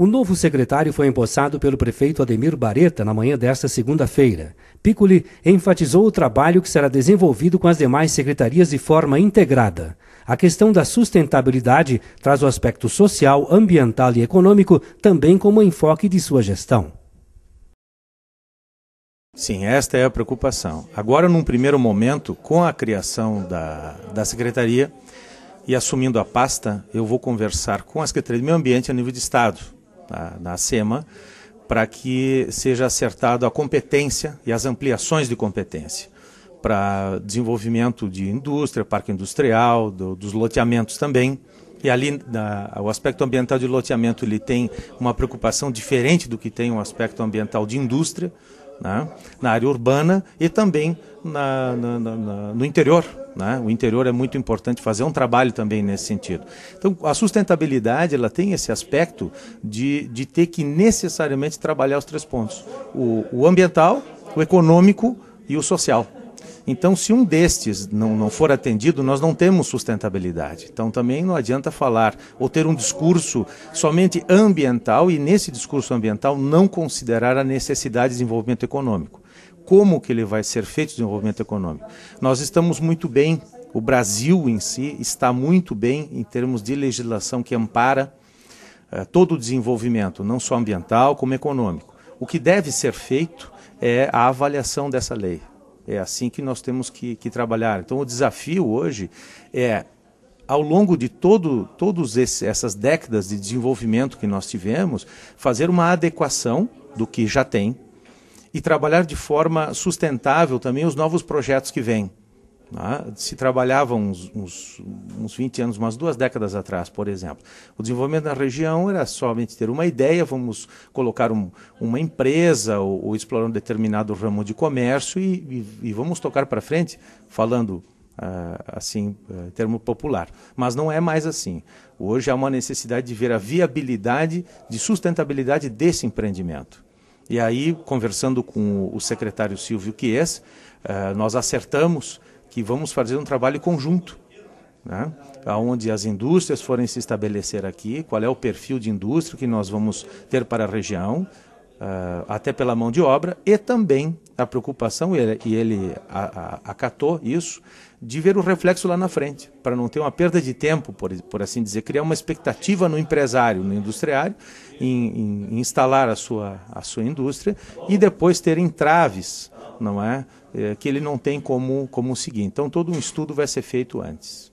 O novo secretário foi empossado pelo prefeito Ademir Bareta na manhã desta segunda-feira. Piccoli enfatizou o trabalho que será desenvolvido com as demais secretarias de forma integrada. A questão da sustentabilidade traz o aspecto social, ambiental e econômico também como enfoque de sua gestão. Sim, esta é a preocupação. Agora, num primeiro momento, com a criação da, da secretaria e assumindo a pasta, eu vou conversar com a Secretaria de Meio Ambiente a nível de Estado na, na SEMA, para que seja acertado a competência e as ampliações de competência para desenvolvimento de indústria, parque industrial, do, dos loteamentos também. E ali na, o aspecto ambiental de loteamento ele tem uma preocupação diferente do que tem o aspecto ambiental de indústria né? na área urbana e também na, na, no interior. Né? O interior é muito importante fazer um trabalho também nesse sentido. Então, a sustentabilidade ela tem esse aspecto de, de ter que necessariamente trabalhar os três pontos: o, o ambiental, o econômico e o social. Então, se um destes não, não for atendido, nós não temos sustentabilidade. Então, também não adianta falar ou ter um discurso somente ambiental e, nesse discurso ambiental, não considerar a necessidade de desenvolvimento econômico. Como que ele vai ser feito o desenvolvimento econômico? Nós estamos muito bem, o Brasil em si está muito bem em termos de legislação que ampara uh, todo o desenvolvimento, não só ambiental, como econômico. O que deve ser feito é a avaliação dessa lei. É assim que nós temos que, que trabalhar. Então, o desafio hoje é ao longo de todo, todas essas décadas de desenvolvimento que nós tivemos, fazer uma adequação do que já tem e trabalhar de forma sustentável também os novos projetos que vêm. Né? Se trabalhava uns, uns, uns 20 anos, umas duas décadas atrás, por exemplo. O desenvolvimento da região era somente ter uma ideia, vamos colocar um, uma empresa ou, ou, explorar um determinado ramo de comércio e, e, e vamos tocar para frente, falando uh, assim, uh, termo popular. Mas não é mais assim. Hoje há uma necessidade de ver a viabilidade, de sustentabilidade desse empreendimento. E aí, conversando com o secretário Silvio Quies, uh, nós acertamos que vamos fazer um trabalho conjunto, né? onde as indústrias forem se estabelecer aqui, qual é o perfil de indústria que nós vamos ter para a região, uh, até pela mão de obra, e também a preocupação, e ele, a, a, acatou isso, de ver o reflexo lá na frente, para não ter uma perda de tempo, por, por assim dizer, criar uma expectativa no empresário, no industriário, em, em, em instalar a sua, a sua indústria e depois ter entraves, não é? é? que ele não tem como, como seguir. Então todo um estudo vai ser feito antes.